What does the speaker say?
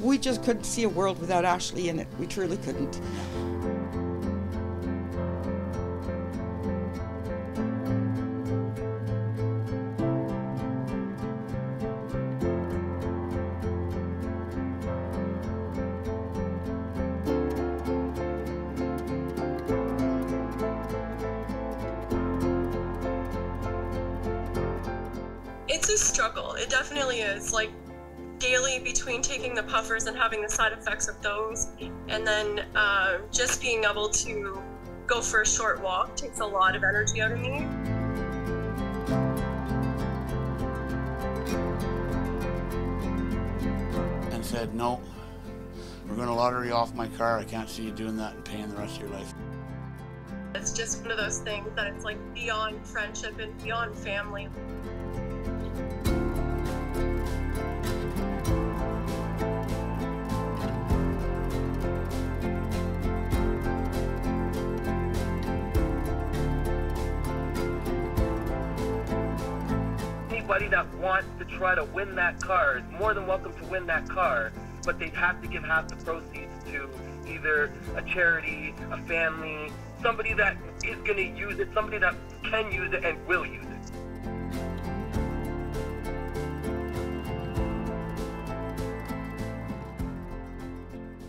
we just couldn't see a world without Ashley in it. We truly couldn't. It's a struggle. It definitely is. Like daily between taking the puffers and having the side effects of those, and then uh, just being able to go for a short walk takes a lot of energy out of me. and said, no, we're going to lottery off my car. I can't see you doing that and paying the rest of your life. It's just one of those things that it's like beyond friendship and beyond family. Anybody that wants to try to win that car is more than welcome to win that car, but they'd have to give half the proceeds to either a charity, a family, somebody that is going to use it, somebody that can use it and will use it.